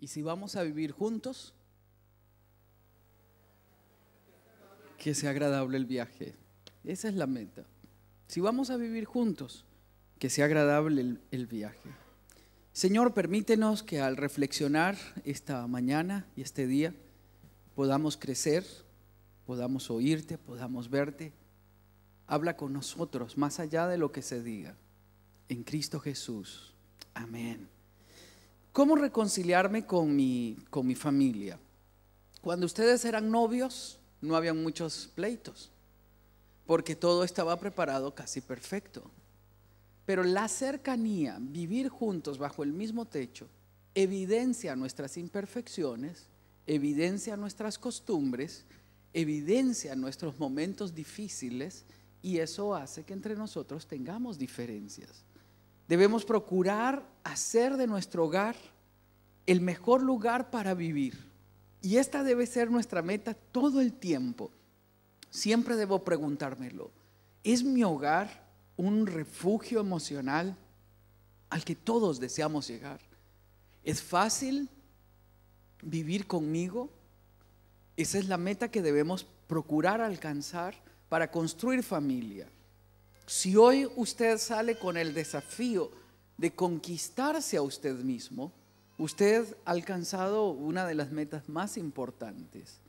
Y si vamos a vivir juntos, que sea agradable el viaje. Esa es la meta. Si vamos a vivir juntos, que sea agradable el, el viaje. Señor, permítenos que al reflexionar esta mañana y este día podamos crecer, podamos oírte, podamos verte. Habla con nosotros más allá de lo que se diga. En Cristo Jesús. Amén. ¿Cómo reconciliarme con mi, con mi familia? Cuando ustedes eran novios, no había muchos pleitos, porque todo estaba preparado casi perfecto. Pero la cercanía, vivir juntos bajo el mismo techo, evidencia nuestras imperfecciones, evidencia nuestras costumbres, evidencia nuestros momentos difíciles y eso hace que entre nosotros tengamos diferencias. Debemos procurar hacer de nuestro hogar el mejor lugar para vivir. Y esta debe ser nuestra meta todo el tiempo. Siempre debo preguntármelo. ¿Es mi hogar un refugio emocional al que todos deseamos llegar? ¿Es fácil vivir conmigo? Esa es la meta que debemos procurar alcanzar para construir familia. Si hoy usted sale con el desafío de conquistarse a usted mismo, usted ha alcanzado una de las metas más importantes.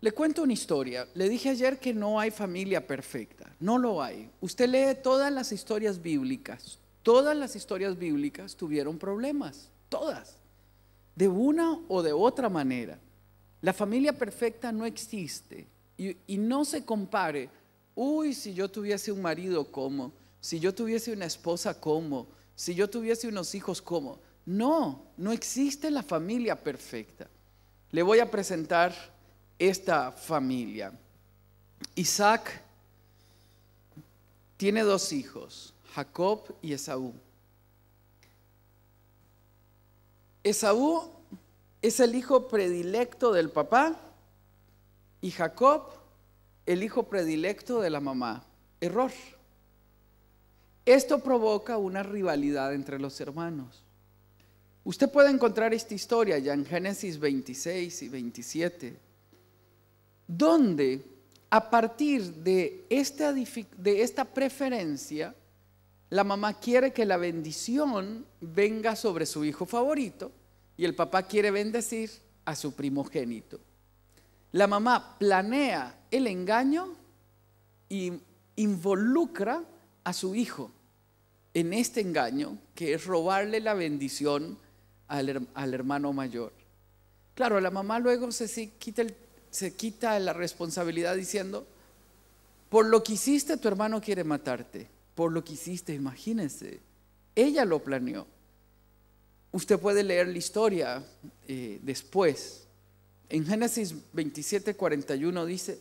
Le cuento una historia. Le dije ayer que no hay familia perfecta. No lo hay. Usted lee todas las historias bíblicas. Todas las historias bíblicas tuvieron problemas. Todas. De una o de otra manera. La familia perfecta no existe. Y, no se compare uy, si yo tuviese un marido como, si yo tuviese una esposa como, si yo tuviese unos hijos como. No, no existe la familia perfecta. Le voy a presentar esta familia. Isaac tiene dos hijos, Jacob y Esaú. Esaú es el hijo predilecto del papá y Jacob el hijo predilecto de la mamá. Error. Esto provoca una rivalidad entre los hermanos. Usted puede encontrar esta historia ya en Génesis 26 y 27, donde a partir de esta, de esta preferencia, la mamá quiere que la bendición venga sobre su hijo favorito y el papá quiere bendecir a su primogénito. La mamá planea el engaño y involucra a su hijo en este engaño, que es robarle la bendición al, hermano mayor. Claro, la mamá luego se quita, se quita la responsabilidad diciendo, por lo que hiciste tu hermano quiere matarte, por lo que hiciste, imagínense, ella lo planeó. Usted puede leer la historia eh, después. En Génesis 27, 41 dice,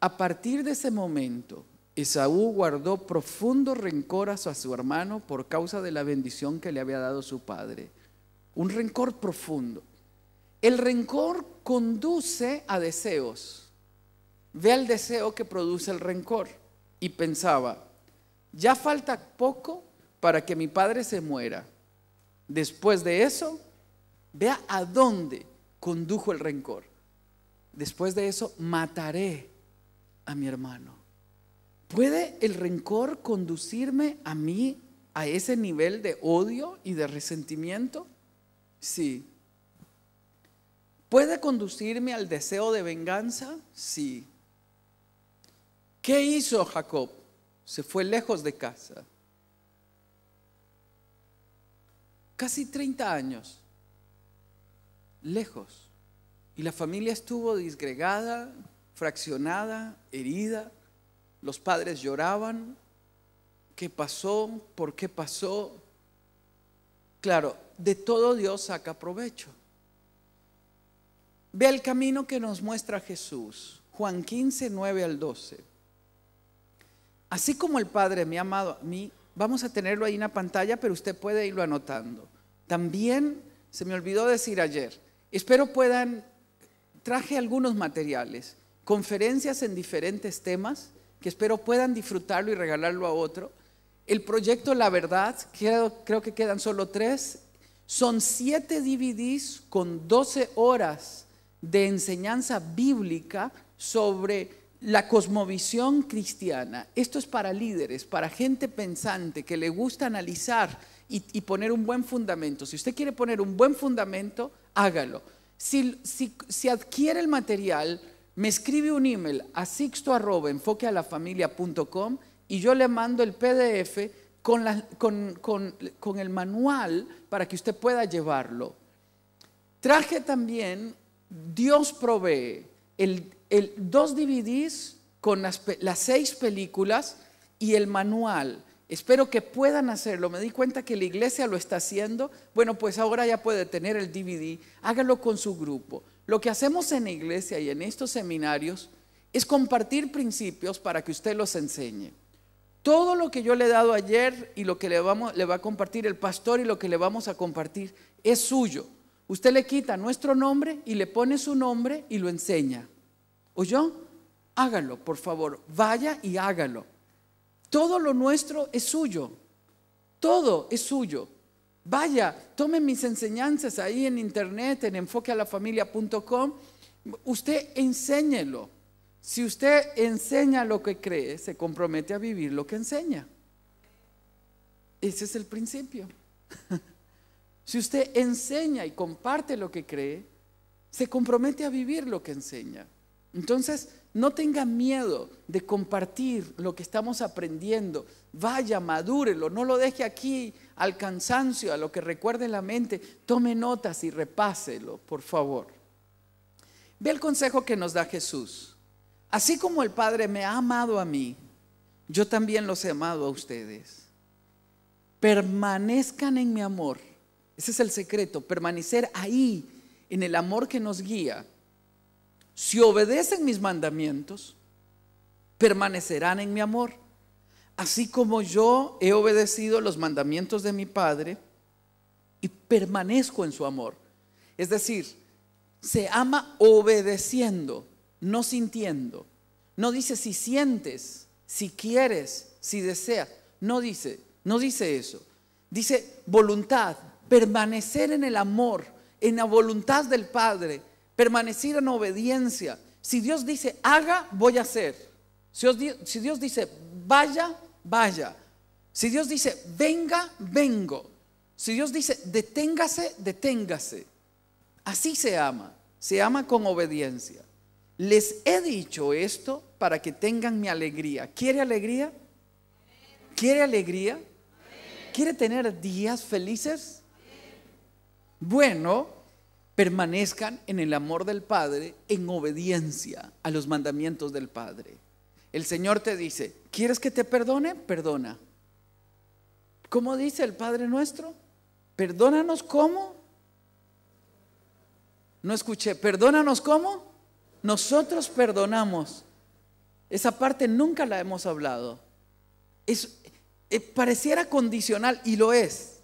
a partir de ese momento, Esaú guardó profundo rencor a su hermano por causa de la bendición que le había dado su padre. Un rencor profundo. El rencor conduce a deseos. Ve el deseo que produce el rencor. Y pensaba, ya falta poco para que mi padre se muera. Después de eso, vea a dónde condujo el rencor. Después de eso, mataré a mi hermano? ¿Puede el rencor conducirme a mí a ese nivel de odio y de resentimiento? Sí. ¿Puede conducirme al deseo de venganza? Sí. ¿Qué hizo Jacob? Se fue lejos de casa. Casi 30 años. Lejos. Y la familia estuvo disgregada, fraccionada, herida. Los padres lloraban. ¿Qué pasó? ¿Por qué pasó? Claro, de todo Dios saca provecho. Ve el camino que nos muestra Jesús. Juan 15, 9 al 12. Así como el Padre me ha amado a mí, vamos a tenerlo ahí en la pantalla, pero usted puede irlo anotando. También se me olvidó decir ayer, espero puedan, traje algunos materiales conferencias en diferentes temas que espero puedan disfrutarlo y regalarlo a otro. El proyecto La Verdad, creo, que quedan solo tres, Son siete DVDs con 12 horas de enseñanza bíblica sobre la cosmovisión cristiana. Esto es para líderes, para gente pensante que le gusta analizar y, poner un buen fundamento. Si usted quiere poner un buen fundamento, hágalo. Si, si, adquiere el material, me escribe un email a sixto y yo le mando el PDF con, con, el manual para que usted pueda llevarlo. Traje también, Dios provee el, dos DVDs con las, las seis películas y el manual. Espero que puedan hacerlo. Me di cuenta que la iglesia lo está haciendo. Bueno, pues ahora ya puede tener el DVD. Hágalo con su grupo. Lo que hacemos en la iglesia y en estos seminarios es compartir principios para que usted los enseñe. Todo lo que yo le he dado ayer y lo que le, va a compartir el pastor y lo que le vamos a compartir es suyo. Usted le quita nuestro nombre y le pone su nombre y lo enseña. ¿Oyó? Hágalo, por favor. Vaya y hágalo. Todo lo nuestro es suyo. Todo es suyo. Vaya, tome mis enseñanzas ahí en internet, en enfoquealafamilia.com. Usted enséñelo. Si usted enseña lo que cree, se compromete a vivir lo que enseña. Ese es el principio. si usted enseña y comparte lo que cree, se compromete a vivir lo que enseña. Entonces, no tenga miedo de compartir lo que estamos aprendiendo. Vaya, madúrelo, no lo deje aquí al cansancio, a lo que recuerde la mente. Tome notas y repáselo, por favor. Ve el consejo que nos da Jesús. Así como el Padre me ha amado a mí, yo también los he amado a ustedes. Permanezcan en mi amor. Ese es el secreto, permanecer ahí, en el amor que nos guía. Si obedecen mis mandamientos, permanecerán en mi amor. Así como yo he obedecido los mandamientos de mi Padre y permanezco en su amor. Es decir, se ama obedeciendo no sintiendo. No dice si sientes, si quieres, si deseas. No dice, no dice eso. Dice voluntad, permanecer en el amor, en la voluntad del Padre, permanecer en obediencia. Si Dios dice haga, voy a hacer. Si Dios, si Dios dice vaya, vaya. Si Dios dice venga, vengo. Si Dios dice deténgase, deténgase. Así se ama. Se ama con obediencia. Les he dicho esto para que tengan mi alegría. ¿Quiere alegría? ¿Quiere alegría? ¿Quiere tener días felices? Bueno, permanezcan en el amor del Padre en obediencia a los mandamientos del Padre. El Señor te dice, ¿quieres que te perdone? Perdona. ¿Cómo dice el Padre nuestro? Perdónanos cómo. No escuché, perdónanos cómo nosotros perdonamos. Esa parte nunca la hemos hablado. Es, eh, pareciera condicional y lo es.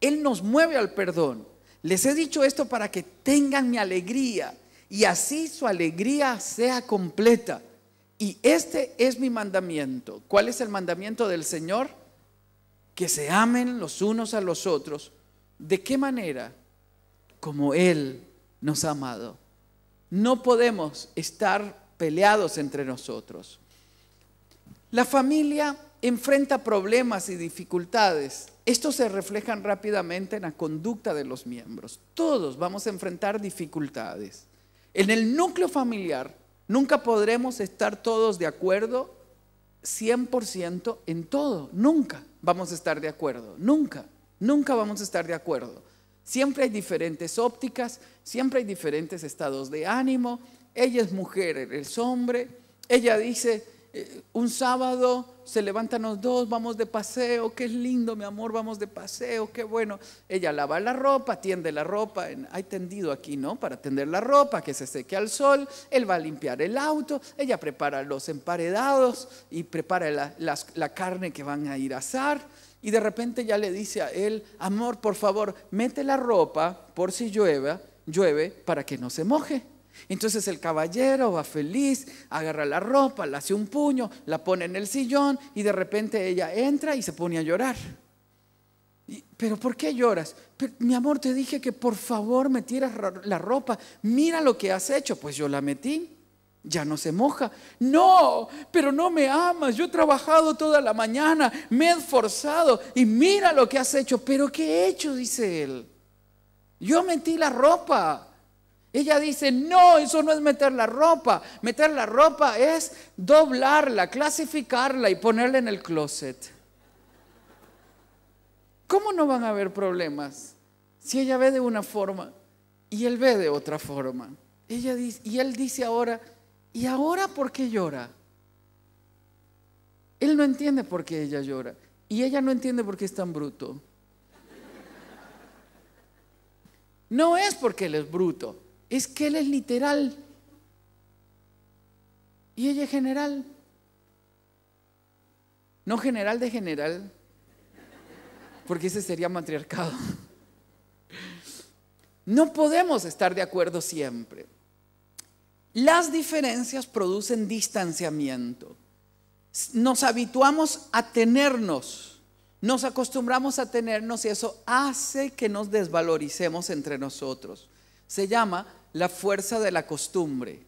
Él nos mueve al perdón. Les he dicho esto para que tengan mi alegría y así su alegría sea completa. Y este es mi mandamiento. ¿Cuál es el mandamiento del Señor? Que se amen los unos a los otros. ¿De qué manera? Como Él nos ha amado. No podemos estar peleados entre nosotros. La familia enfrenta problemas y dificultades. Estos se reflejan rápidamente en la conducta de los miembros. Todos vamos a enfrentar dificultades. En el núcleo familiar nunca podremos estar todos de acuerdo 100% en todo. Nunca vamos a estar de acuerdo. Nunca. Nunca vamos a estar de acuerdo. Siempre hay diferentes ópticas, siempre hay diferentes estados de ánimo. Ella es mujer, él es hombre. Ella dice, eh, un sábado se levantan los dos, vamos de paseo, qué lindo mi amor, vamos de paseo, qué bueno. Ella lava la ropa, tiende la ropa, hay tendido aquí, ¿no? Para tender la ropa, que se seque al sol, él va a limpiar el auto, ella prepara los emparedados y prepara la, la carne que van a ir a asar y de repente ya le dice a él, amor, por favor, mete la ropa por si llueve, llueve para que no se moje. Entonces el caballero va feliz, agarra la ropa, la hace un puño, la pone en el sillón y de repente ella entra y se pone a llorar. pero ¿por qué lloras? mi amor, te dije que por favor metieras la ropa. Mira lo que has hecho. Pues yo la metí. Ya no se moja. No, pero no me amas. Yo he trabajado toda la mañana, me he esforzado y mira lo que has hecho. Pero ¿qué he hecho? Dice él. Yo metí la ropa. Ella dice, no, eso no es meter la ropa. Meter la ropa es doblarla, clasificarla y ponerla en el closet. ¿Cómo no van a haber problemas si ella ve de una forma y él ve de otra forma? Ella dice, y él dice ahora, ¿y ahora por qué llora? Él no entiende por qué ella llora y ella no entiende por qué es tan bruto. No es porque él es bruto, es que él es literal. Y ella es general. No general de general, porque ese sería matriarcado. No podemos estar de acuerdo siempre. Las diferencias producen distanciamiento. Nos habituamos a tenernos, nos acostumbramos a tenernos y eso hace que nos desvaloricemos entre nosotros. Se llama la fuerza de la costumbre.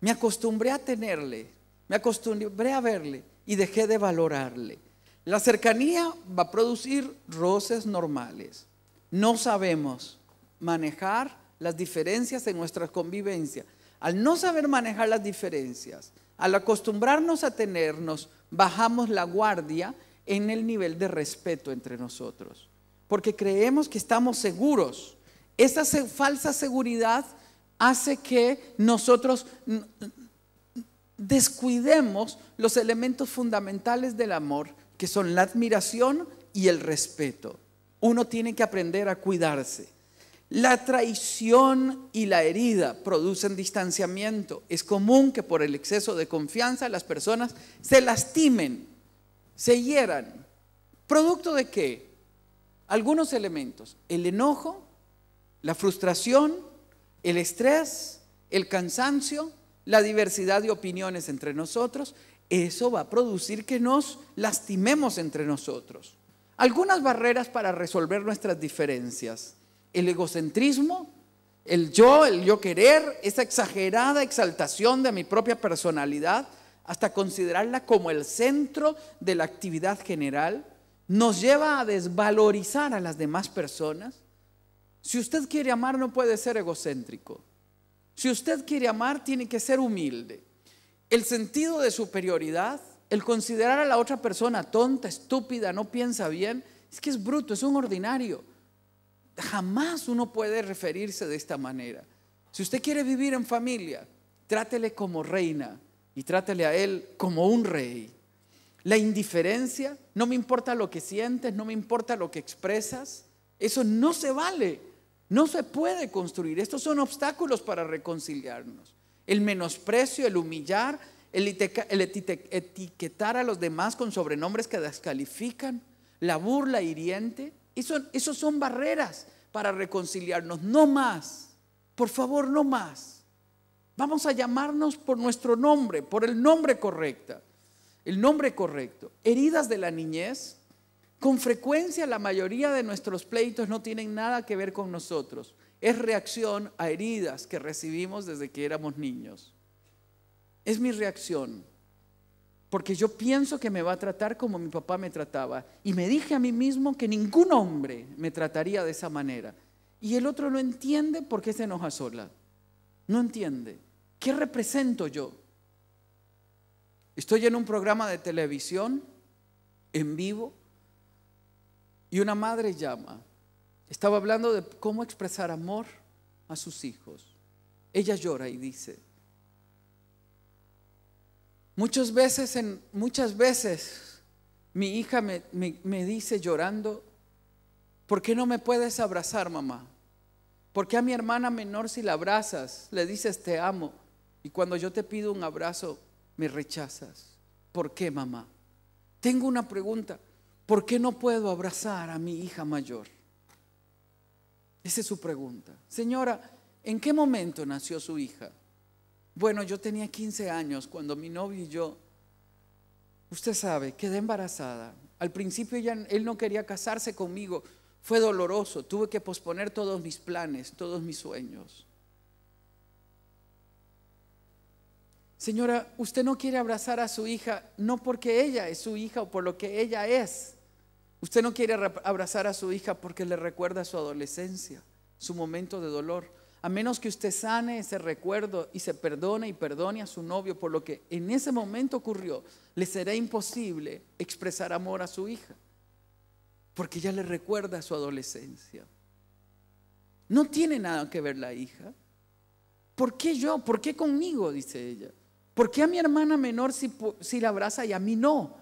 Me acostumbré a tenerle, me acostumbré a verle y dejé de valorarle. La cercanía va a producir roces normales. No sabemos manejar las diferencias en nuestra convivencia. Al no saber manejar las diferencias, al acostumbrarnos a tenernos, bajamos la guardia en el nivel de respeto entre nosotros. Porque creemos que estamos seguros. Esa falsa seguridad hace que nosotros descuidemos los elementos fundamentales del amor, que son la admiración y el respeto. Uno tiene que aprender a cuidarse. La traición y la herida producen distanciamiento. Es común que por el exceso de confianza las personas se lastimen, se hieran. ¿Producto de qué? Algunos elementos. El enojo, la frustración, el estrés, el cansancio, la diversidad de opiniones entre nosotros, eso va a producir que nos lastimemos entre nosotros. Algunas barreras para resolver nuestras diferencias. El egocentrismo, el yo, el yo querer, esa exagerada exaltación de mi propia personalidad, hasta considerarla como el centro de la actividad general, nos lleva a desvalorizar a las demás personas si usted quiere amar no puede ser egocéntrico. Si usted quiere amar tiene que ser humilde. El sentido de superioridad, el considerar a la otra persona tonta, estúpida, no piensa bien, es que es bruto, es un ordinario. Jamás uno puede referirse de esta manera. Si usted quiere vivir en familia, trátele como reina y trátele a él como un rey. La indiferencia, no me importa lo que sientes, no me importa lo que expresas, eso no se vale. No se puede construir. Estos son obstáculos para reconciliarnos. El menosprecio, el humillar, el, etiquetar a los demás con sobrenombres que descalifican, la burla hiriente. Esos son barreras para reconciliarnos. No más. Por favor, no más. Vamos a llamarnos por nuestro nombre, por el nombre correcto. El nombre correcto. Heridas de la niñez, con frecuencia la mayoría de nuestros pleitos no tienen nada que ver con nosotros. Es reacción a heridas que recibimos desde que éramos niños. Es mi reacción. Porque yo pienso que me va a tratar como mi papá me trataba. Y me dije a mí mismo que ningún hombre me trataría de esa manera. Y el otro no entiende por qué se enoja sola. No entiende. ¿Qué represento yo? Estoy en un programa de televisión en vivo y una madre llama. Estaba hablando de cómo expresar amor a sus hijos. Ella llora y dice, muchas veces, en, muchas veces mi hija me, me dice llorando, ¿por qué no me puedes abrazar, mamá? ¿Por qué a mi hermana menor si la abrazas le dices te amo y cuando yo te pido un abrazo me rechazas? ¿Por qué, mamá? Tengo una pregunta. ¿Por qué no puedo abrazar a mi hija mayor? Esa es su pregunta. Señora, ¿en qué momento nació su hija? Bueno, yo tenía 15 años cuando mi novio y yo, usted sabe, quedé embarazada. Al principio él no quería casarse conmigo Fue doloroso, tuve que posponer todos mis planes, todos mis sueños. Señora, usted no quiere abrazar a su hija no porque ella es su hija o por lo que ella es. Usted no quiere abrazar a su hija porque le recuerda su adolescencia, su momento de dolor. A menos que usted sane ese recuerdo y se perdone y perdone a su novio por lo que en ese momento ocurrió, le será imposible expresar amor a su hija, porque ya le recuerda su adolescencia. No tiene nada que ver la hija. ¿Por qué yo? ¿Por qué conmigo? Dice ella. ¿Por qué a mi hermana menor si, si la abraza y a mí no?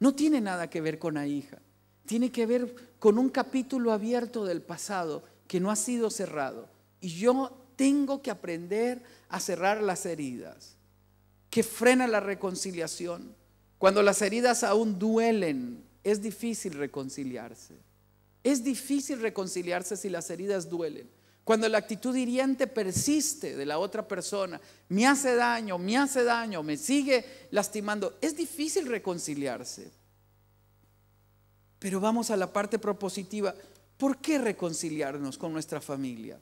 No tiene nada que ver con la hija. Tiene que ver con un capítulo abierto del pasado que no ha sido cerrado y yo tengo que aprender a cerrar las heridas, que frena la reconciliación. Cuando las heridas aún duelen, es difícil reconciliarse. Es difícil reconciliarse si las heridas duelen. Cuando la actitud hiriente persiste de la otra persona, me hace daño, me hace daño, me sigue lastimando, es difícil reconciliarse. Pero vamos a la parte propositiva. ¿Por qué reconciliarnos con nuestra familia?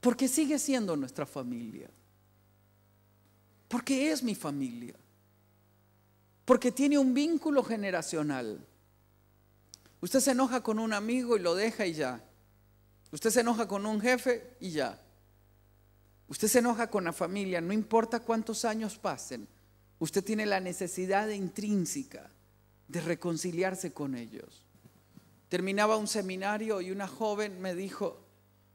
Porque sigue siendo nuestra familia. Porque es mi familia. Porque tiene un vínculo generacional. Usted se enoja con un amigo y lo deja y ya. Usted se enoja con un jefe y ya. Usted se enoja con la familia, no importa cuántos años pasen. Usted tiene la necesidad intrínseca de reconciliarse con ellos. Terminaba un seminario y una joven me dijo,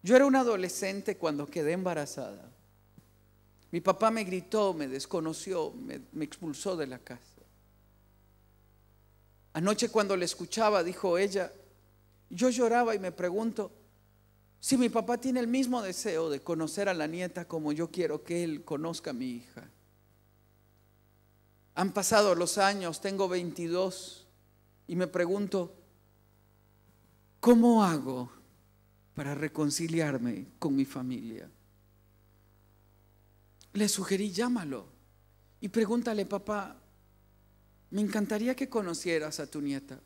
yo era un adolescente cuando quedé embarazada. Mi papá me gritó, me desconoció, me, expulsó de la casa. Anoche cuando le escuchaba, dijo ella, yo lloraba y me pregunto, si mi papá tiene el mismo deseo de conocer a la nieta como yo quiero que él conozca a mi hija. Han pasado los años, tengo 22 y me pregunto, ¿cómo hago para reconciliarme con mi familia. Le sugerí, llámalo y pregúntale, papá, me encantaría que conocieras a tu nieta.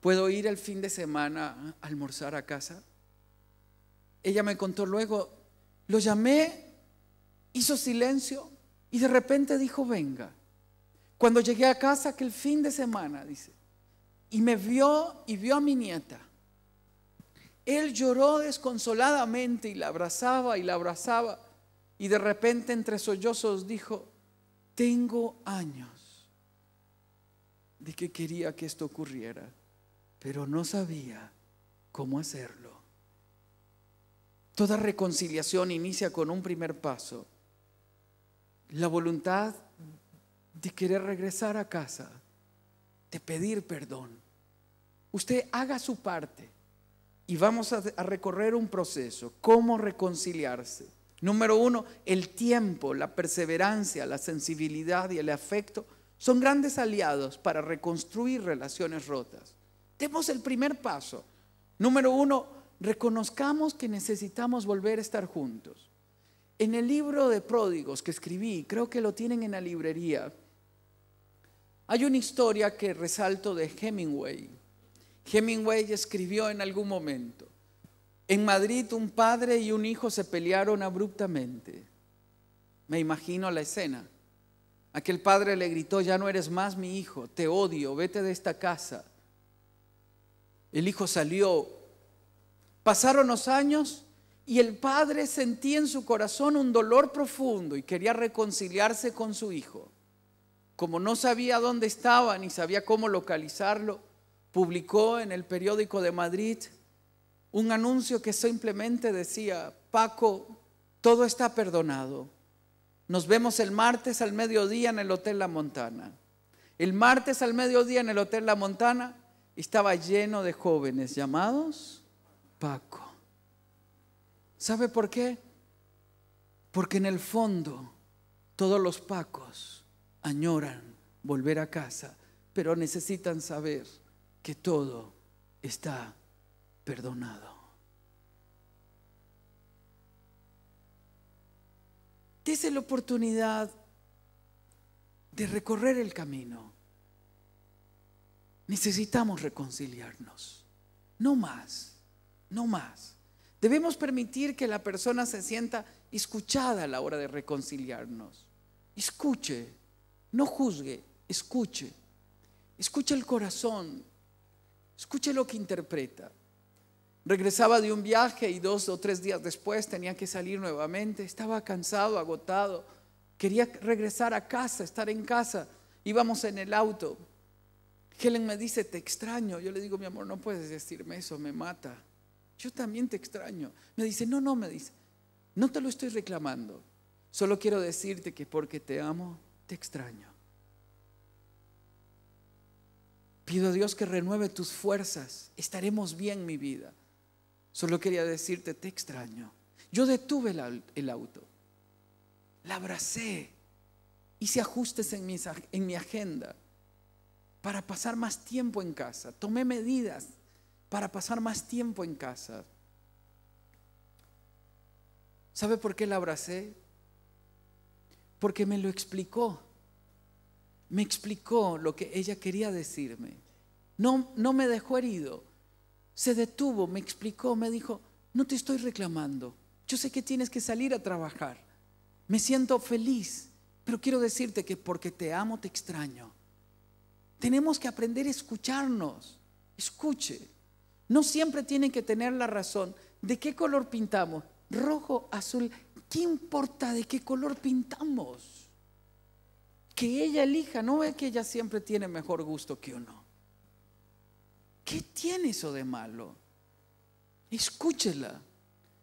¿Puedo ir el fin de semana a almorzar a casa? Ella me contó luego, lo llamé, hizo silencio y de repente dijo, venga. Cuando llegué a casa aquel fin de semana, dice, y me vio y vio a mi nieta él lloró desconsoladamente y la abrazaba y la abrazaba. Y de repente entre sollozos dijo, tengo años de que quería que esto ocurriera, pero no sabía cómo hacerlo. Toda reconciliación inicia con un primer paso, la voluntad de querer regresar a casa, de pedir perdón. Usted haga su parte y vamos a, recorrer un proceso. ¿Cómo reconciliarse? Número uno, el tiempo, la perseverancia, la sensibilidad y el afecto son grandes aliados para reconstruir relaciones rotas. Demos el primer paso. Número uno, reconozcamos que necesitamos volver a estar juntos. En el libro de pródigos que escribí, creo que lo tienen en la librería, hay una historia que resalto de Hemingway Hemingway escribió en algún momento, en Madrid un padre y un hijo se pelearon abruptamente. Me imagino la escena. Aquel padre le gritó, ya no eres más mi hijo, te odio, vete de esta casa. El hijo salió. Pasaron los años y el padre sentía en su corazón un dolor profundo y quería reconciliarse con su hijo. Como no sabía dónde estaba ni sabía cómo localizarlo, publicó en el periódico de Madrid un anuncio que simplemente decía, Paco, todo está perdonado. Nos vemos el martes al mediodía en el Hotel La Montana. El martes al mediodía en el Hotel La Montana estaba lleno de jóvenes llamados Paco. ¿Sabe por qué? Porque en el fondo todos los Pacos añoran volver a casa, pero necesitan saber que todo está perdonado. Dese la oportunidad de recorrer el camino. Necesitamos reconciliarnos. no más, no más. Debemos permitir que la persona se sienta escuchada a la hora de reconciliarnos. Escuche, no juzgue, escuche. Escuche el corazón, escuche lo que interpreta. Regresaba de un viaje y dos o tres días después tenía que salir nuevamente. Estaba cansado, agotado. Quería regresar a casa, estar en casa. Íbamos en el auto. Helen me dice, te extraño. Yo le digo, mi amor, no puedes decirme eso, me mata. Yo también te extraño. Me dice, no, no, me dice, no te lo estoy reclamando. Solo quiero decirte que porque te amo, te extraño. Pido a Dios que renueve tus fuerzas. Estaremos bien, mi vida. Solo quería decirte, te extraño. Yo detuve el, auto, la abracé, hice ajustes en en mi agenda para pasar más tiempo en casa. Tomé medidas para pasar más tiempo en casa. ¿Sabe por qué la abracé? Porque me lo explicó. Me explicó lo que ella quería decirme. No, no me dejó herido se detuvo, me explicó, me dijo, no te estoy reclamando, yo sé que tienes que salir a trabajar, me siento feliz, pero quiero decirte que porque te amo te extraño. Tenemos que aprender a escucharnos, escuche. No siempre tienen que tener la razón. ¿De qué color pintamos? Rojo, azul. ¿Qué importa de qué color pintamos? Que ella elija, no ve que ella siempre tiene mejor gusto que uno. ¿Qué tiene eso de malo? Escúchela.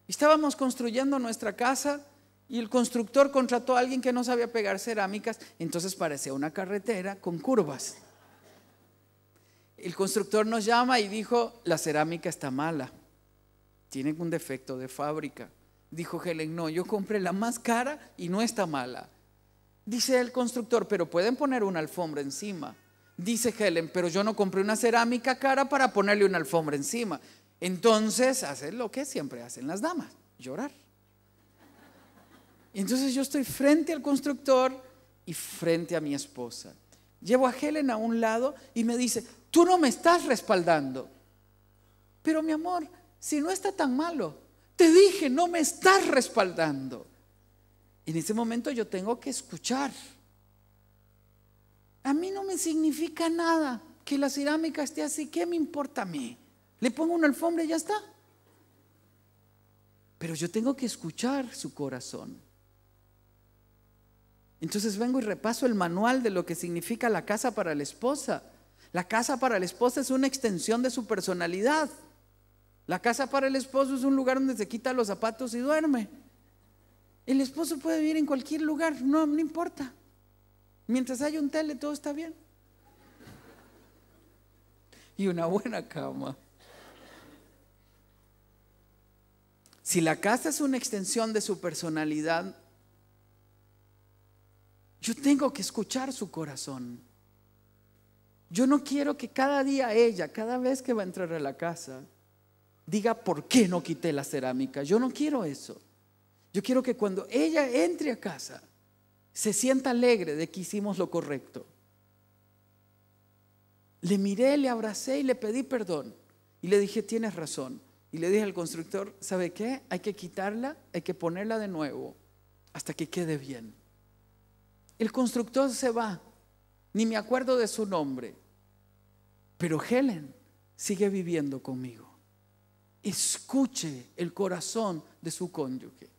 Estábamos construyendo nuestra casa y el constructor contrató a alguien que no sabía pegar cerámicas, entonces parecía una carretera con curvas. El constructor nos llama y dijo, la cerámica está mala, tiene un defecto de fábrica. Dijo Helen, no, yo compré la más cara y no está mala. Dice el constructor, pero pueden poner una alfombra encima. Dice Helen, pero yo no compré una cerámica cara para ponerle una alfombra encima. Entonces hace lo que siempre hacen las damas, llorar. Entonces yo estoy frente al constructor y frente a mi esposa. Llevo a Helen a un lado y me dice, tú no me estás respaldando. Pero mi amor, si no está tan malo, te dije, no me estás respaldando. En ese momento yo tengo que escuchar. A mí no me significa nada que la cerámica esté así. ¿Qué me importa a mí? Le pongo una alfombra y ya está. Pero yo tengo que escuchar su corazón. Entonces vengo y repaso el manual de lo que significa la casa para la esposa. La casa para la esposa es una extensión de su personalidad. La casa para el esposo es un lugar donde se quita los zapatos y duerme. El esposo puede vivir en cualquier lugar, no, no importa. Mientras hay un tele, todo está bien. Y una buena cama. Si la casa es una extensión de su personalidad, yo tengo que escuchar su corazón. Yo no quiero que cada día ella, cada vez que va a entrar a la casa, diga por qué no quité la cerámica. Yo no quiero eso. Yo quiero que cuando ella entre a casa, se sienta alegre de que hicimos lo correcto. Le miré, le abracé y le pedí perdón. Y le dije, tienes razón. Y le dije al constructor, ¿sabe qué? Hay que quitarla, hay que ponerla de nuevo hasta que quede bien. El constructor se va, ni me acuerdo de su nombre, pero Helen sigue viviendo conmigo. Escuche el corazón de su cónyuge.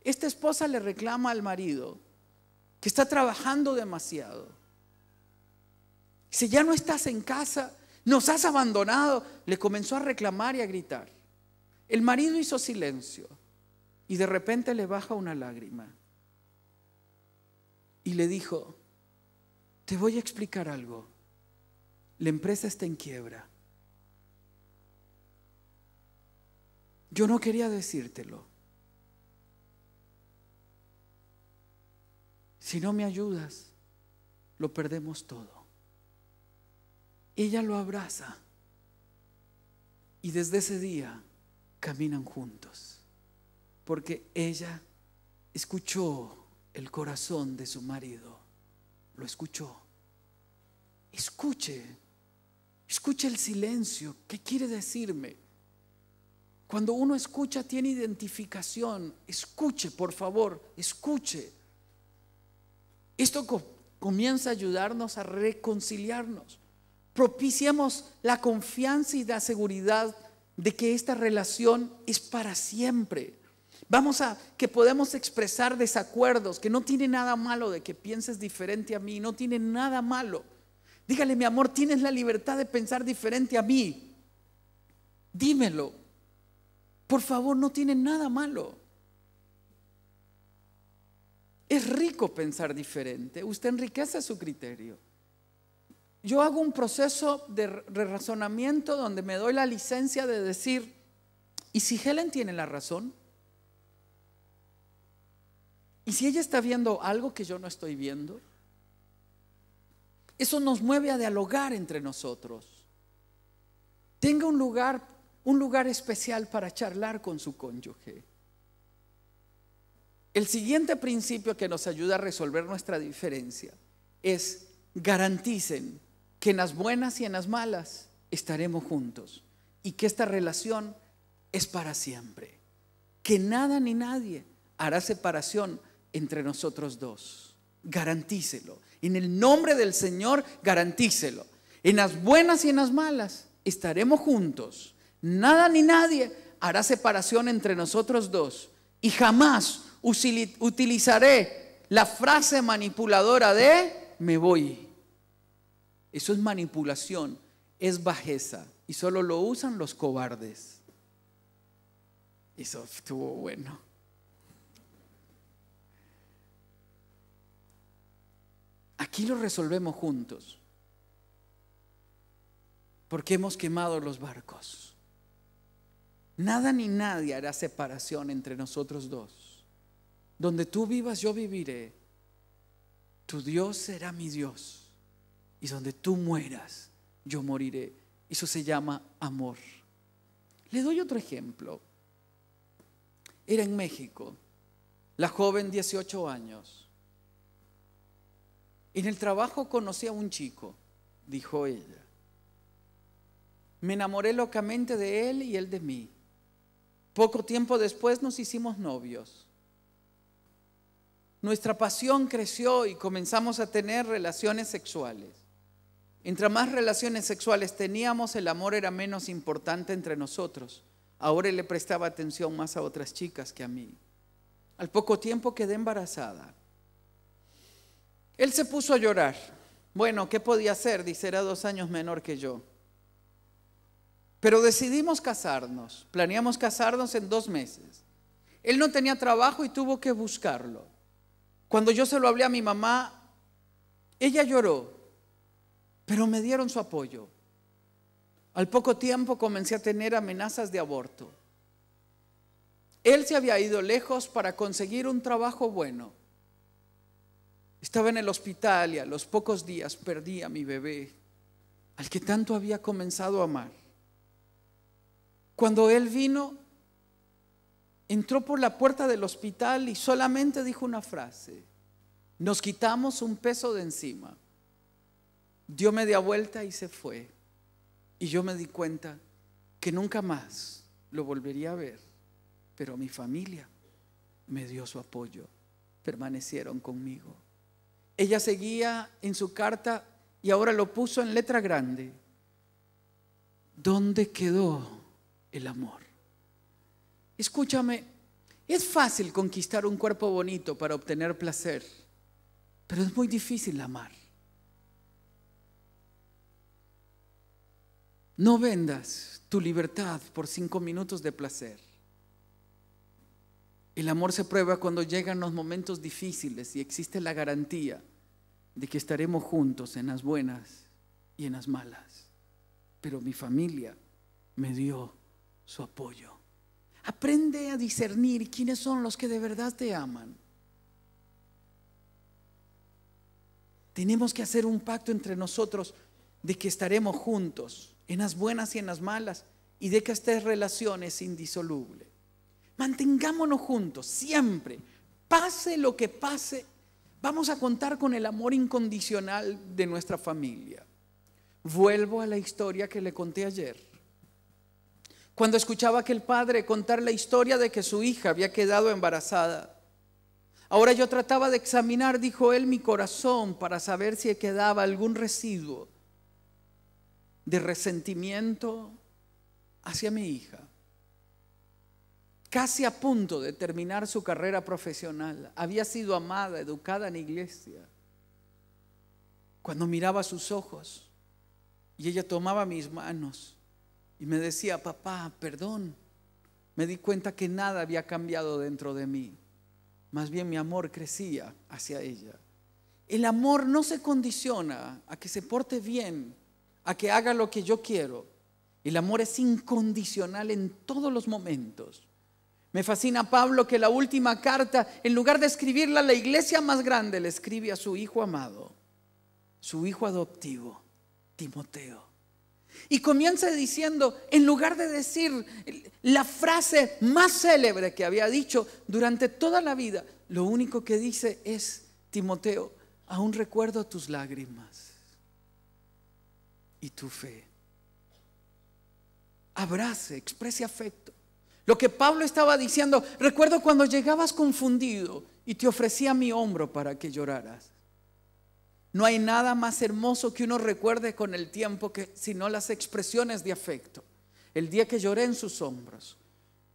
Esta esposa le reclama al marido, que está trabajando demasiado. Si ya no estás en casa, nos has abandonado, le comenzó a reclamar y a gritar. El marido hizo silencio y de repente le baja una lágrima y le dijo, te voy a explicar algo. La empresa está en quiebra. Yo no quería decírtelo. Si no me ayudas, lo perdemos todo. Ella lo abraza y desde ese día caminan juntos, porque ella escuchó el corazón de su marido, lo escuchó. Escuche, Escuche el silencio. ¿Qué quiere decirme? Cuando uno escucha tiene identificación. Escuche, por favor, escuche. Esto comienza a ayudarnos a reconciliarnos. Propiciamos la confianza y la seguridad de que esta relación es para siempre. Vamos a que podemos expresar desacuerdos, que no tiene nada malo de que pienses diferente a mí, no tiene nada malo. Dígale, mi amor, tienes la libertad de pensar diferente a mí. Dímelo. Por favor, no tiene nada malo. Es rico pensar diferente. Usted enriquece su criterio. Yo hago un proceso de razonamiento donde me doy la licencia de decir, ¿y si Helen tiene la razón? ¿Y si ella está viendo algo que yo no estoy viendo? Eso nos mueve a dialogar entre nosotros. Tenga un lugar, un lugar especial para charlar con su cónyuge. El siguiente principio que nos ayuda a resolver nuestra diferencia es garanticen que en las buenas y en las malas estaremos juntos y que esta relación es para siempre. Que nada ni nadie hará separación entre nosotros dos. Garantícelo. En el nombre del Señor, garantícelo. En las buenas y en las malas estaremos juntos. Nada ni nadie hará separación entre nosotros dos. Y jamás utilizaré la frase manipuladora de me voy. Eso es manipulación, es bajeza. Y solo lo usan los cobardes. Eso estuvo bueno. Aquí lo resolvemos juntos. Porque hemos quemado los barcos. Nada ni nadie hará separación entre nosotros dos. Donde tú vivas, yo viviré. Tu Dios será mi Dios. Y donde tú mueras, yo moriré. Eso se llama amor. Le doy otro ejemplo. Era en México. La joven, 18 años en el trabajo conocí a un chico, dijo ella. Me enamoré locamente de él y él de mí. Poco tiempo después nos hicimos novios. Nuestra pasión creció y comenzamos a tener relaciones sexuales. Entre más relaciones sexuales teníamos, el amor era menos importante entre nosotros. Ahora él le prestaba atención más a otras chicas que a mí. Al poco tiempo quedé embarazada. Él se puso a llorar. Bueno, ¿qué podía hacer? Dice, era dos años menor que yo. Pero decidimos casarnos. Planeamos casarnos en dos meses. Él no tenía trabajo y tuvo que buscarlo. Cuando yo se lo hablé a mi mamá, ella lloró, pero me dieron su apoyo. Al poco tiempo comencé a tener amenazas de aborto. Él se había ido lejos para conseguir un trabajo bueno. Estaba en el hospital y a los pocos días perdí a mi bebé, al que tanto había comenzado a amar. Cuando él vino, entró por la puerta del hospital y solamente dijo una frase. Nos quitamos un peso de encima. Dio media vuelta y se fue. Y yo me di cuenta que nunca más lo volvería a ver. Pero mi familia me dio su apoyo. Permanecieron conmigo. Ella seguía en su carta y ahora lo puso en letra grande. ¿Dónde quedó el amor? Escúchame, es fácil conquistar un cuerpo bonito para obtener placer, pero es muy difícil amar. No vendas tu libertad por cinco minutos de placer. El amor se prueba cuando llegan los momentos difíciles y existe la garantía de que estaremos juntos en las buenas y en las malas. Pero mi familia me dio su apoyo. Aprende a discernir quiénes son los que de verdad te aman. Tenemos que hacer un pacto entre nosotros de que estaremos juntos en las buenas y en las malas y de que esta relación es indisoluble. Mantengámonos juntos siempre, pase lo que pase vamos a contar con el amor incondicional de nuestra familia. Vuelvo a la historia que le conté ayer. Cuando escuchaba que el padre contar la historia de que su hija había quedado embarazada. Ahora yo trataba de examinar, dijo él, mi corazón para saber si quedaba algún residuo de resentimiento hacia mi hija. Casi a punto de terminar su carrera profesional, había sido amada, educada en iglesia. Cuando miraba sus ojos y ella tomaba mis manos y me decía, papá, perdón, me di cuenta que nada había cambiado dentro de mí. Más bien mi amor crecía hacia ella. El amor no se condiciona a que se porte bien, a que haga lo que yo quiero. El amor es incondicional en todos los momentos. Me fascina Pablo que la última carta, en lugar de escribirla a la iglesia más grande, le escribe a su hijo amado, su hijo adoptivo, Timoteo. Y comienza diciendo, en lugar de decir la frase más célebre que había dicho durante toda la vida, lo único que dice es, Timoteo, aún recuerdo tus lágrimas y tu fe. Abrace, exprese afecto. Lo que Pablo estaba diciendo, recuerdo cuando llegabas confundido y te ofrecía mi hombro para que lloraras. No hay nada más hermoso que uno recuerde con el tiempo que sino las expresiones de afecto. El día que lloré en sus hombros.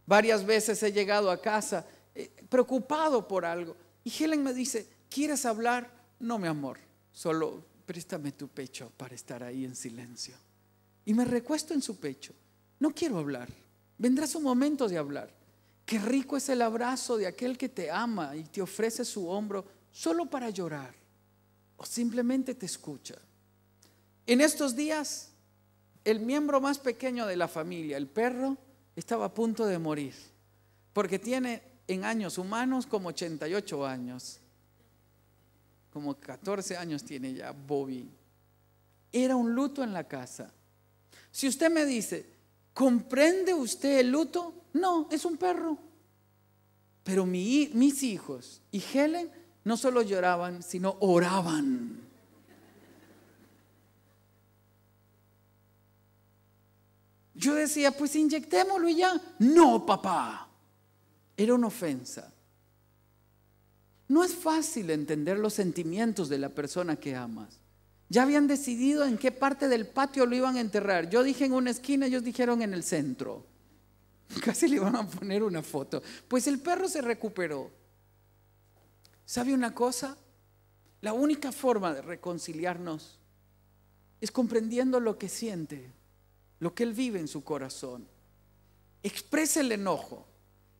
Varias veces he llegado a casa eh, preocupado por algo y Helen me dice, ¿quieres hablar? No, mi amor, solo préstame tu pecho para estar ahí en silencio. Y me recuesto en su pecho. No quiero hablar. Vendrá su momento de hablar. Qué rico es el abrazo de aquel que te ama y te ofrece su hombro solo para llorar o simplemente te escucha. En estos días, el miembro más pequeño de la familia, el perro, estaba a punto de morir, porque tiene en años humanos como 88 años, como 14 años tiene ya Bobby. Era un luto en la casa. Si usted me dice, ¿comprende usted el luto? No, es un perro. Pero mis hijos y Helen no solo lloraban, sino oraban. Yo decía, pues inyectémoslo y ya. No, papá. Era una ofensa. No es fácil entender los sentimientos de la persona que amas. Ya habían decidido en qué parte del patio lo iban a enterrar. Yo dije en una esquina, ellos dijeron en el centro. Casi le iban a poner una foto. Pues el perro se recuperó. ¿Sabe una cosa? La única forma de reconciliarnos es comprendiendo lo que siente, lo que él vive en su corazón. Exprese el enojo.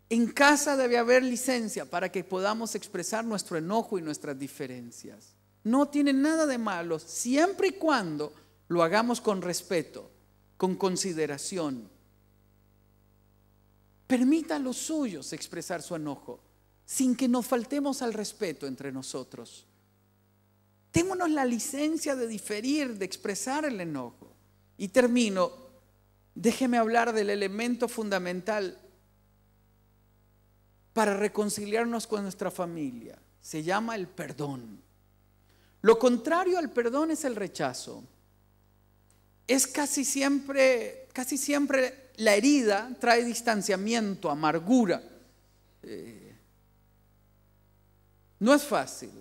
En casa debe haber licencia para que podamos expresar nuestro enojo y nuestras diferencias. No tiene nada de malo siempre y cuando lo hagamos con respeto, con consideración. Permita a los suyos expresar su enojo sin que nos faltemos al respeto entre nosotros. Témonos la licencia de diferir, de expresar el enojo. Y termino, déjeme hablar del elemento fundamental para reconciliarnos con nuestra familia. Se llama el perdón. Lo contrario al perdón es el rechazo. Es casi siempre, casi siempre la herida trae distanciamiento, amargura. Eh, no es fácil.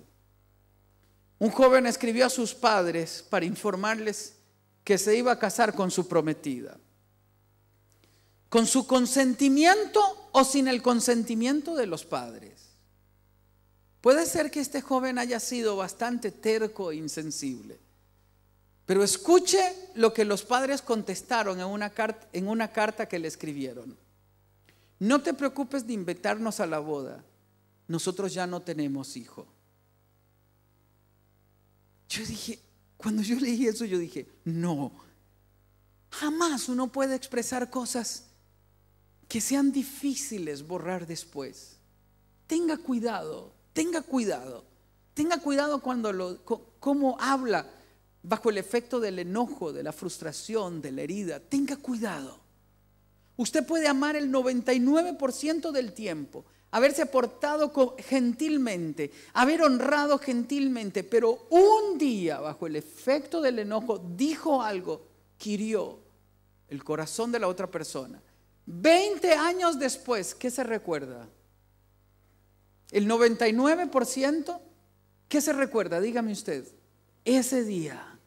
Un joven escribió a sus padres para informarles que se iba a casar con su prometida. Con su consentimiento o sin el consentimiento de los padres. Puede ser que este joven haya sido bastante terco e insensible. Pero escuche lo que los padres contestaron en una, carta, que le escribieron. No te preocupes de invitarnos a la boda nosotros ya no tenemos hijo. Yo dije, cuando yo leí eso, yo dije, no, jamás uno puede expresar cosas que sean difíciles borrar después. Tenga cuidado, tenga cuidado, tenga cuidado cuando lo, cómo habla bajo el efecto del enojo, de la frustración, de la herida. Tenga cuidado. Usted puede amar el 99% del tiempo haberse portado gentilmente, haber honrado gentilmente, pero un día, bajo el efecto del enojo, dijo algo que hirió el corazón de la otra persona. Veinte años después, ¿qué se recuerda? El 99%, ¿qué se recuerda? Dígame usted. Ese día.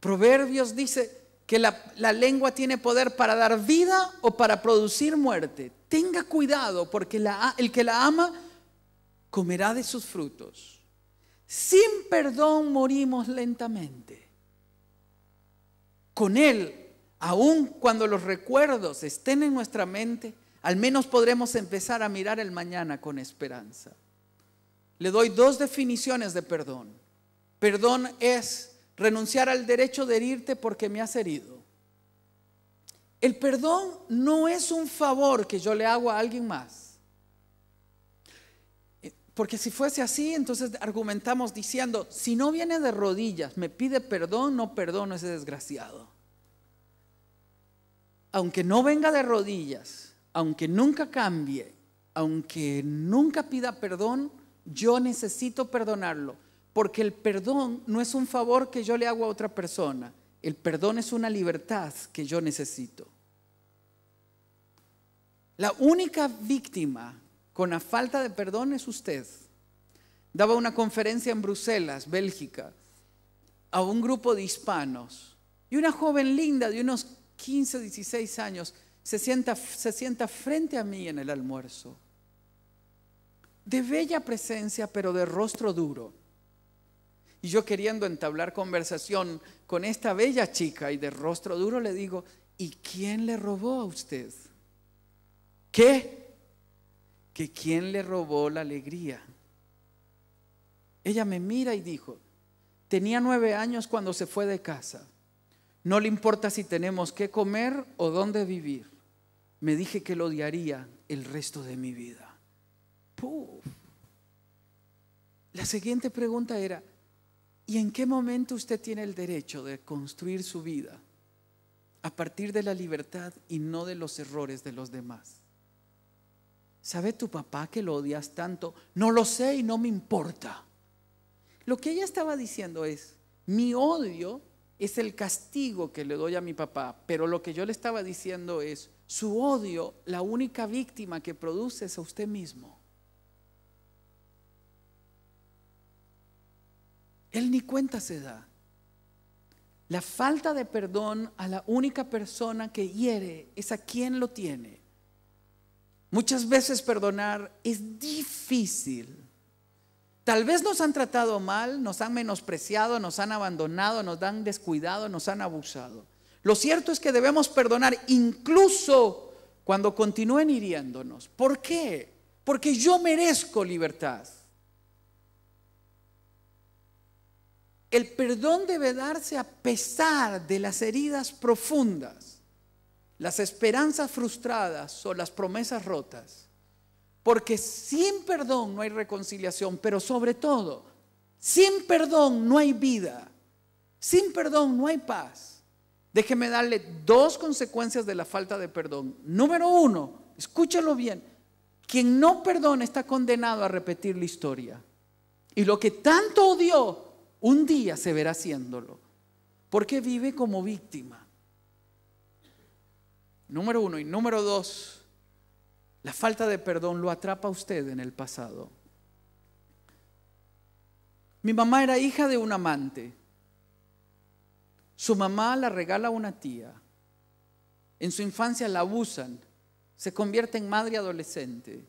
Proverbios dice que la, lengua tiene poder para dar vida o para producir muerte. Tenga cuidado porque el que la ama comerá de sus frutos. Sin perdón morimos lentamente. Con Él, aun cuando los recuerdos estén en nuestra mente, al menos podremos empezar a mirar el mañana con esperanza. Le doy dos definiciones de perdón. Perdón es renunciar al derecho de herirte porque me has herido. El perdón no es un favor que yo le hago a alguien más. Porque si fuese así, entonces argumentamos diciendo, si no viene de rodillas, me pide perdón, no perdono a ese desgraciado. Aunque no venga de rodillas, aunque nunca cambie, aunque nunca pida perdón, yo necesito perdonarlo porque el perdón no es un favor que yo le hago a otra persona, el perdón es una libertad que yo necesito. La única víctima con la falta de perdón es usted. Daba una conferencia en Bruselas, Bélgica, a un grupo de hispanos. Y una joven linda de unos 15, 16 años se sienta, se sienta frente a mí en el almuerzo. De bella presencia, pero de rostro duro. Y yo queriendo entablar conversación con esta bella chica y de rostro duro le digo, ¿y quién le robó a usted? ¿Qué? Que quién le robó la alegría. Ella me mira y dijo, tenía nueve años cuando se fue de casa. No le importa si tenemos qué comer o dónde vivir. Me dije que lo odiaría el resto de mi vida. La siguiente pregunta era, ¿Y en qué momento usted tiene el derecho de construir su vida a partir de la libertad y no de los errores de los demás? ¿Sabe tu papá que lo odias tanto? No lo sé y no me importa. Lo que ella estaba diciendo es, mi odio es el castigo que le doy a mi papá, pero lo que yo le estaba diciendo es, su odio, la única víctima que produce es a usted mismo. Él ni cuenta se da. La falta de perdón a la única persona que hiere es a quien lo tiene. Muchas veces perdonar es difícil. Tal vez nos han tratado mal, nos han menospreciado, nos han abandonado, nos han descuidado, nos han abusado. Lo cierto es que debemos perdonar incluso cuando continúen hiriéndonos. ¿Por qué? Porque yo merezco libertad. El perdón debe darse a pesar de las heridas profundas, las esperanzas frustradas o las promesas rotas. Porque sin perdón no hay reconciliación, pero sobre todo, sin perdón no hay vida. Sin perdón no hay paz. Déjeme darle dos consecuencias de la falta de perdón. Número uno, escúchalo bien, quien no perdona está condenado a repetir la historia. Y lo que tanto odió un día se verá haciéndolo, porque vive como víctima. Número uno. Y número dos, la falta de perdón lo atrapa a usted en el pasado. Mi mamá era hija de un amante. Su mamá la regala a una tía. En su infancia la abusan. Se convierte en madre adolescente.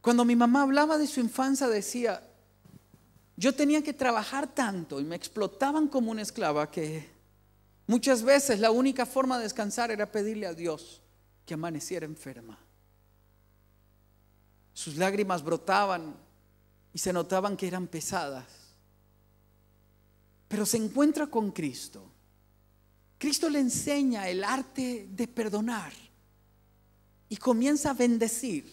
Cuando mi mamá hablaba de su infancia decía, yo tenía que trabajar tanto y me explotaban como una esclava que muchas veces la única forma de descansar era pedirle a Dios que amaneciera enferma. Sus lágrimas brotaban y se notaban que eran pesadas. Pero se encuentra con Cristo. Cristo le enseña el arte de perdonar y comienza a bendecir.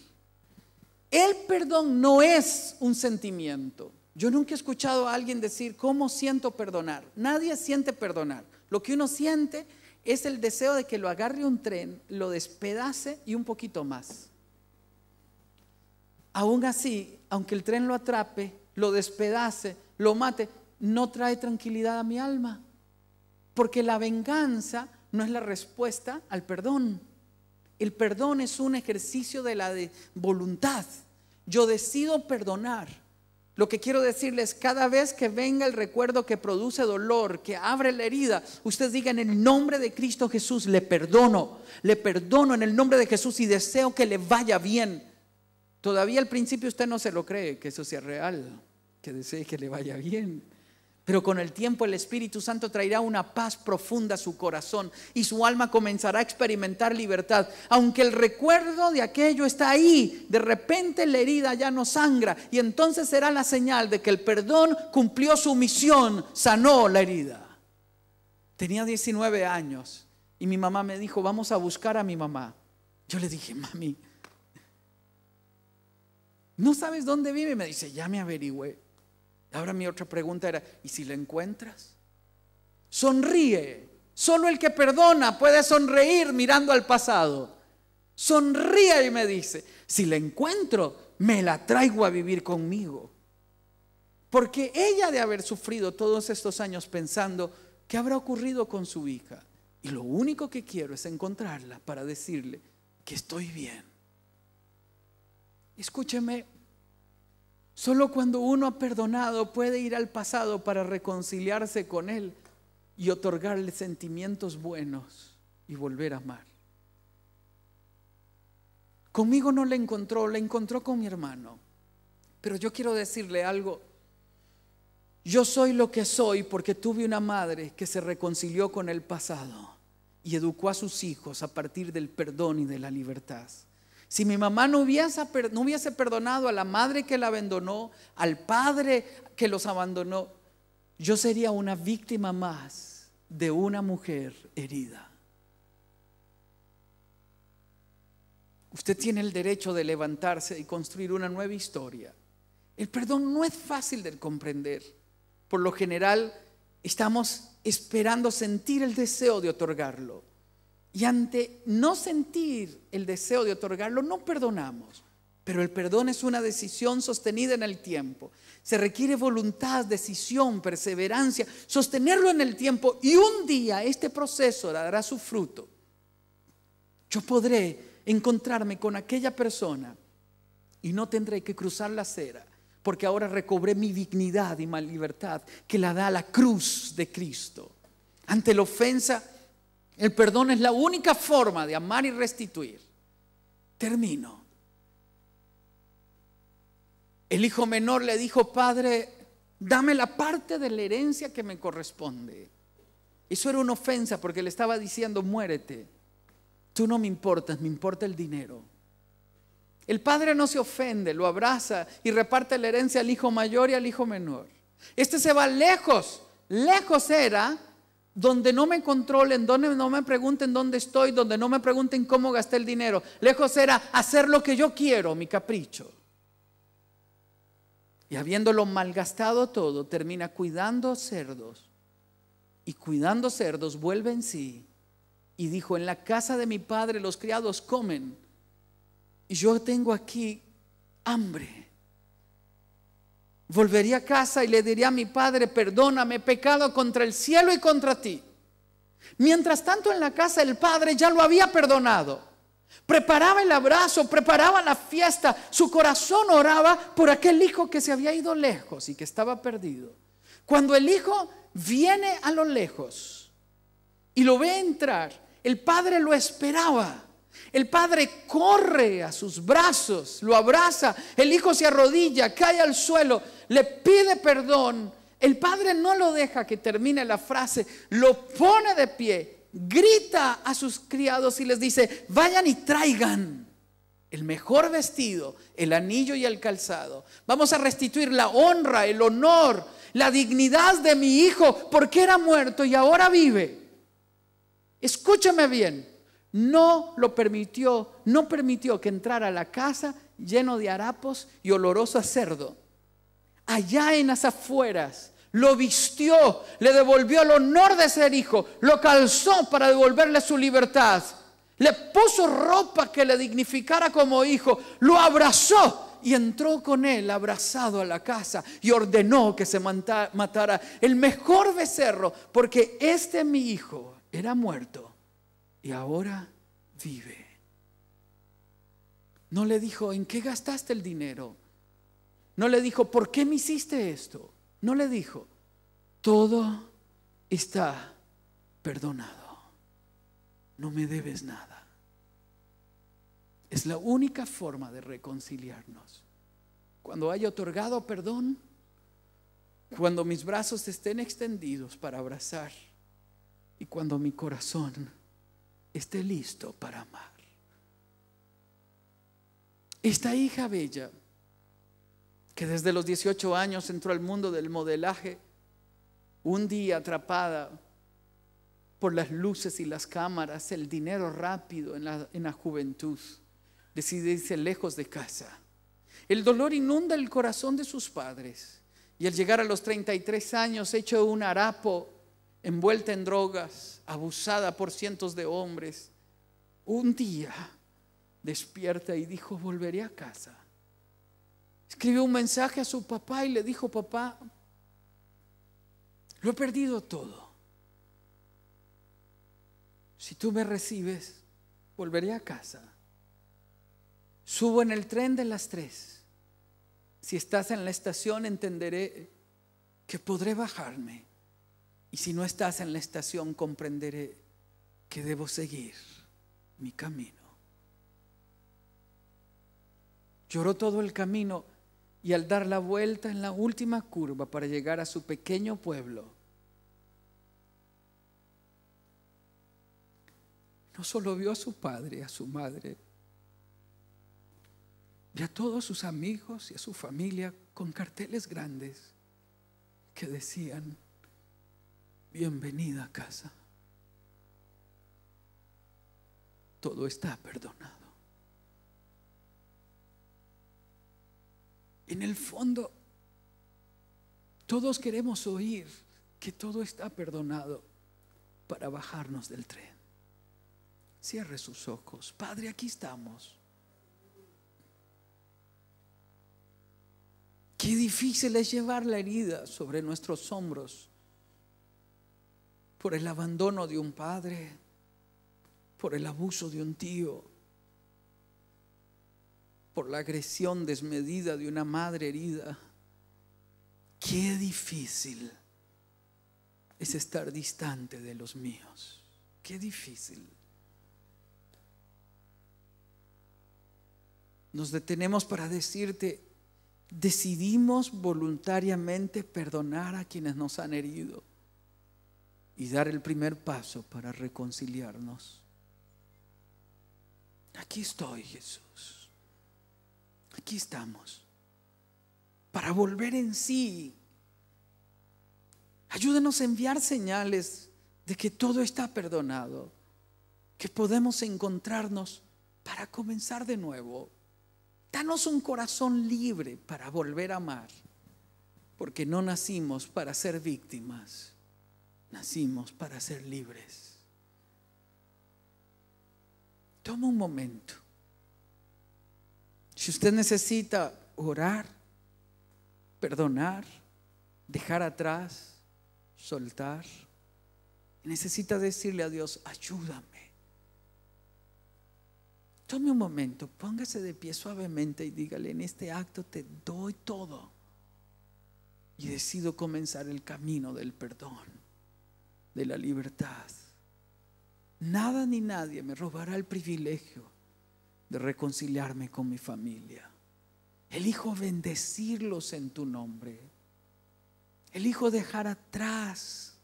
El perdón no es un sentimiento. Yo nunca he escuchado a alguien decir, ¿cómo siento perdonar? Nadie siente perdonar. Lo que uno siente es el deseo de que lo agarre un tren, lo despedace y un poquito más. Aún así, aunque el tren lo atrape, lo despedace, lo mate, no trae tranquilidad a mi alma. Porque la venganza no es la respuesta al perdón. El perdón es un ejercicio de la voluntad. Yo decido perdonar. Lo que quiero decirles, cada vez que venga el recuerdo que produce dolor, que abre la herida, ustedes digan en el nombre de Cristo Jesús, le perdono, le perdono en el nombre de Jesús y deseo que le vaya bien. Todavía al principio usted no se lo cree que eso sea real, que desee que le vaya bien. Pero con el tiempo el Espíritu Santo traerá una paz profunda a su corazón y su alma comenzará a experimentar libertad. Aunque el recuerdo de aquello está ahí, de repente la herida ya no sangra y entonces será la señal de que el perdón cumplió su misión, sanó la herida. Tenía 19 años y mi mamá me dijo, vamos a buscar a mi mamá. Yo le dije, mami, ¿no sabes dónde vive? Me dice, ya me averigüé. Ahora mi otra pregunta era, ¿y si la encuentras? Sonríe. Solo el que perdona puede sonreír mirando al pasado. Sonríe y me dice, si la encuentro, me la traigo a vivir conmigo. Porque ella de haber sufrido todos estos años pensando, ¿qué habrá ocurrido con su hija? Y lo único que quiero es encontrarla para decirle que estoy bien. Escúcheme, Solo cuando uno ha perdonado puede ir al pasado para reconciliarse con Él y otorgarle sentimientos buenos y volver a amar. Conmigo no le encontró, le encontró con mi hermano. Pero yo quiero decirle algo. Yo soy lo que soy porque tuve una madre que se reconcilió con el pasado y educó a sus hijos a partir del perdón y de la libertad. Si mi mamá no hubiese, perdonado a la madre que la abandonó, al padre que los abandonó, yo sería una víctima más de una mujer herida. Usted tiene el derecho de levantarse y construir una nueva historia. El perdón no es fácil de comprender. Por lo general, estamos esperando sentir el deseo de otorgarlo. Y ante no sentir el deseo de otorgarlo, no perdonamos. Pero el perdón es una decisión sostenida en el tiempo. Se requiere voluntad, decisión, perseverancia, sostenerlo en el tiempo y un día este proceso dará su fruto. Yo podré encontrarme con aquella persona y no tendré que cruzar la acera, porque ahora recobré mi dignidad y mi libertad que la da la cruz de Cristo. Ante la ofensa, el perdón es la única forma de amar y restituir. Termino. El hijo menor le dijo, Padre, dame la parte de la herencia que me corresponde. Eso era una ofensa porque le estaba diciendo, muérete. Tú no me importas, me importa el dinero. El padre no se ofende, lo abraza y reparte la herencia al hijo mayor y al hijo menor. Este se va lejos. Lejos era donde no me controlen, donde no me pregunten dónde estoy, donde no me pregunten cómo gasté el dinero. Lejos era hacer lo que yo quiero, mi capricho. Y habiéndolo malgastado todo, termina cuidando cerdos. Y cuidando cerdos vuelve en sí. Y dijo, en la casa de mi padre los criados comen. Y yo tengo aquí hambre. Volvería a casa y le diría a mi padre, perdóname, pecado contra el cielo y contra ti. Mientras tanto en la casa el padre ya lo había perdonado. Preparaba el abrazo, preparaba la fiesta. Su corazón oraba por aquel hijo que se había ido lejos y que estaba perdido. Cuando el hijo viene a lo lejos y lo ve entrar, el padre lo esperaba. El padre corre a sus brazos, lo abraza, el hijo se arrodilla, cae al suelo, le pide perdón. El padre no lo deja que termine la frase, lo pone de pie, grita a sus criados y les dice, vayan y traigan el mejor vestido, el anillo y el calzado. Vamos a restituir la honra, el honor, la dignidad de mi hijo, porque era muerto y ahora vive. Escúchame bien, no lo permitió, no permitió que entrara a la casa lleno de harapos y oloroso a cerdo. Allá en las afueras lo vistió, le devolvió el honor de ser hijo, lo calzó para devolverle su libertad, le puso ropa que le dignificara como hijo, lo abrazó y entró con él abrazado a la casa y ordenó que se matara el mejor becerro, porque este mi hijo era muerto y ahora vive. No le dijo, ¿en qué gastaste el dinero? No le dijo, ¿por qué me hiciste esto? No le dijo, todo está perdonado. No me debes nada. Es la única forma de reconciliarnos. Cuando haya otorgado perdón, cuando mis brazos estén extendidos para abrazar y cuando mi corazón esté listo para amar. Esta hija bella que desde los 18 años entró al mundo del modelaje, un día atrapada por las luces y las cámaras, el dinero rápido en la, en la juventud, decide irse lejos de casa. El dolor inunda el corazón de sus padres y al llegar a los 33 años, hecho un harapo, envuelta en drogas, abusada por cientos de hombres, un día despierta y dijo, volveré a casa escribió un mensaje a su papá y le dijo, papá, lo he perdido todo. Si tú me recibes, volveré a casa. Subo en el tren de las tres. Si estás en la estación, entenderé que podré bajarme. Y si no estás en la estación, comprenderé que debo seguir mi camino. Lloró todo el camino y al dar la vuelta en la última curva para llegar a su pequeño pueblo, no solo vio a su padre, a su madre, y a todos sus amigos y a su familia con carteles grandes que decían, bienvenida a casa. Todo está perdonado. En el fondo, todos queremos oír que todo está perdonado para bajarnos del tren. Cierre sus ojos. Padre, aquí estamos. Qué difícil es llevar la herida sobre nuestros hombros por el abandono de un padre, por el abuso de un tío, por la agresión desmedida de una madre herida. Qué difícil es estar distante de los míos. Qué difícil. Nos detenemos para decirte, decidimos voluntariamente perdonar a quienes nos han herido y dar el primer paso para reconciliarnos. Aquí estoy, Jesús. Aquí estamos. Para volver en sí. Ayúdenos a enviar señales de que todo está perdonado. Que podemos encontrarnos para comenzar de nuevo. Danos un corazón libre para volver a amar. Porque no nacimos para ser víctimas. Nacimos para ser libres. Toma un momento. Si usted necesita orar, perdonar, dejar atrás, soltar, necesita decirle a Dios, ayúdame. Tome un momento, póngase de pie suavemente y dígale, en este acto te doy todo. Y decido comenzar el camino del perdón, de la libertad. Nada ni nadie me robará el privilegio de reconciliarme con mi familia. Elijo bendecirlos en tu nombre. Elijo dejar atrás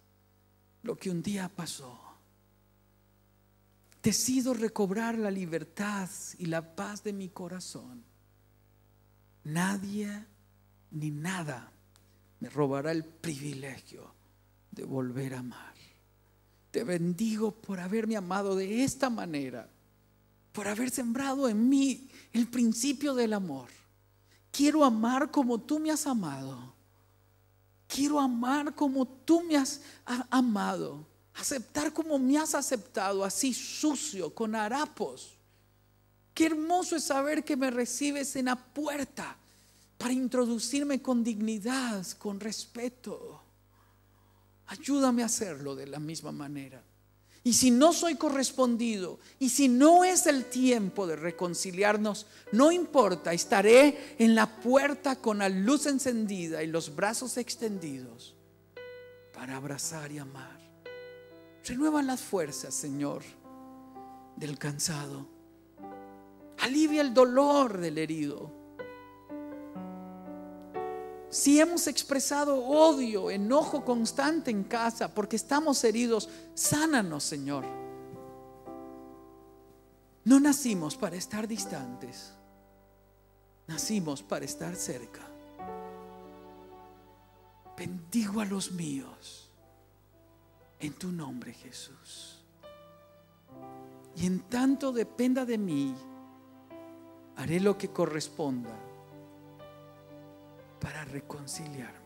lo que un día pasó. Decido recobrar la libertad y la paz de mi corazón. Nadie ni nada me robará el privilegio de volver a amar. Te bendigo por haberme amado de esta manera por haber sembrado en mí el principio del amor. Quiero amar como tú me has amado. Quiero amar como tú me has amado. Aceptar como me has aceptado, así sucio, con harapos. Qué hermoso es saber que me recibes en la puerta para introducirme con dignidad, con respeto. Ayúdame a hacerlo de la misma manera. Y si no soy correspondido, y si no es el tiempo de reconciliarnos, no importa, estaré en la puerta con la luz encendida y los brazos extendidos para abrazar y amar. Renueva las fuerzas, Señor, del cansado. Alivia el dolor del herido. Si hemos expresado odio, enojo constante en casa porque estamos heridos, sánanos, Señor. No nacimos para estar distantes, nacimos para estar cerca. Bendigo a los míos en tu nombre, Jesús. Y en tanto dependa de mí, haré lo que corresponda para reconciliarme.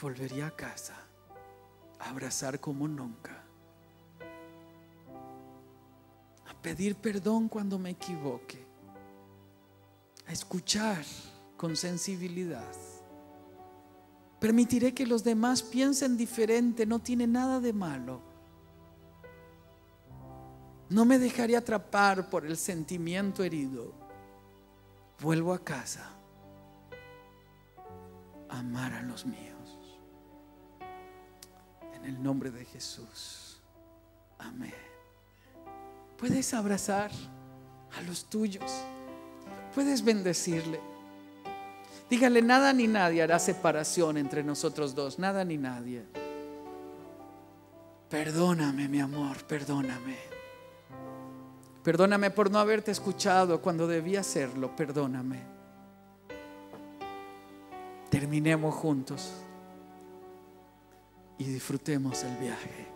Volvería a casa a abrazar como nunca, a pedir perdón cuando me equivoque, a escuchar con sensibilidad. Permitiré que los demás piensen diferente, no tiene nada de malo. No me dejaré atrapar por el sentimiento herido. Vuelvo a casa amar a los míos. En el nombre de Jesús. Amén. Puedes abrazar a los tuyos. Puedes bendecirle. Dígale, nada ni nadie hará separación entre nosotros dos. Nada ni nadie. Perdóname, mi amor, perdóname. Perdóname por no haberte escuchado cuando debía hacerlo. Perdóname terminemos juntos y disfrutemos el viaje.